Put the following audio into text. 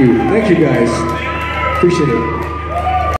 You. Thank you guys. Appreciate it.